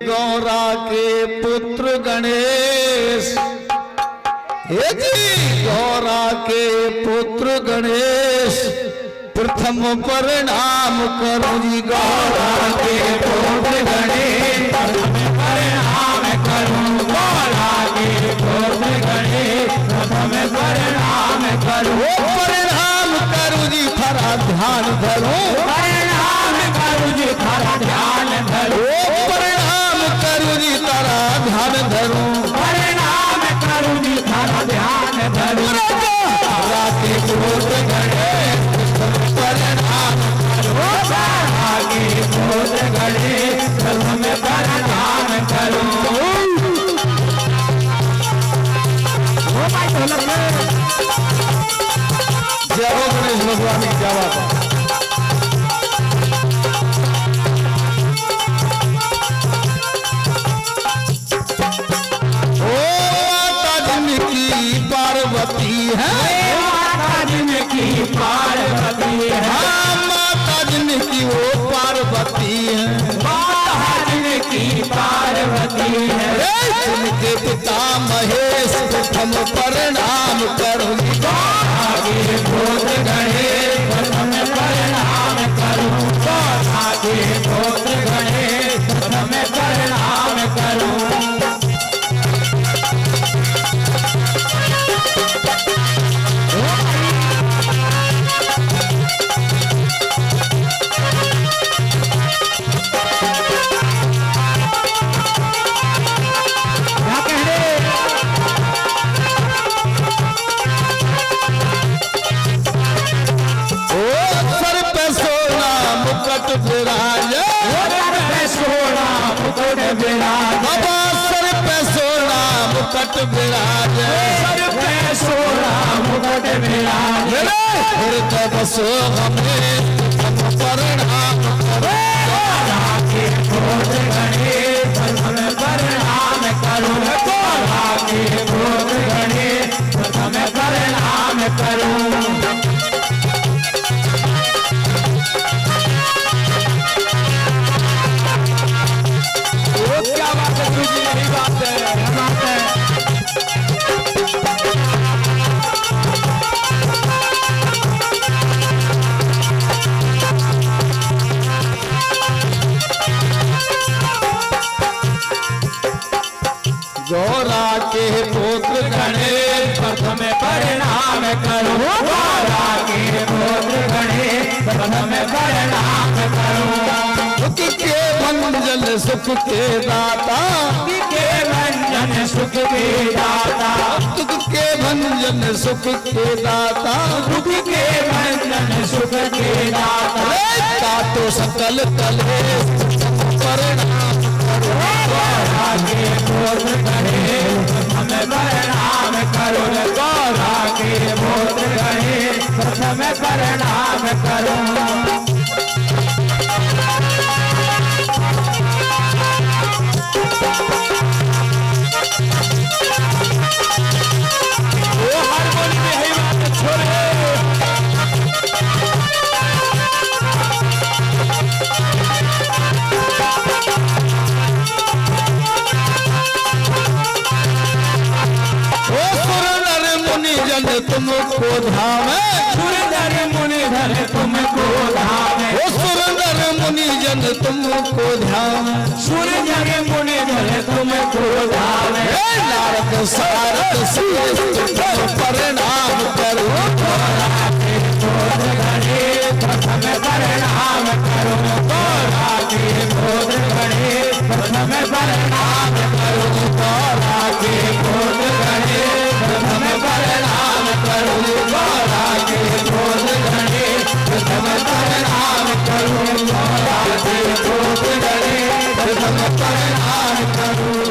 गौरा के पुत्र गणेश। हे जी, गौरा के पुत्र गणेश, प्रथम परिणाम करो जी गौरा के पुत्र गणेश। परिणाम गौरा के पुत्र गणेश प्रथम परिणाम करो परिणाम जी ध्यान धरो। ध्यान धरो। राते क्रोध गणेश परिणाम करो आगे क्रोध गणेश प्रथम परिणाम करो। जय हो गणेश भगवान की क्या बात है। पिता महेश हम प्रणाम आगे परिणाम करूँ। सोनाम परणाम। करण तोला के पुत्र गणेश, प्रथम परिणाम करो। गौरा के पुत्र गणेश, प्रथम परिणाम करो। सुख के भंजन सुख के दाता। के भंजन सुख के दाता। सुख के भंजन सुख के दाता। सुख के भंजन सुख के दाता। काटो सकल कले परिणाम करो। गौरा के पुत्र गणेश। परिणाम करो गौरा के पुत्र गणेश प्रथम परिणाम करो। तुमको धावे सुरनर मुनि जन तुमको धामे ओ सुरनर मुनि जन तुमको ध्यान सुरनर मुनि जन तुमको धावे नारद सारद प्रणाम करूँ।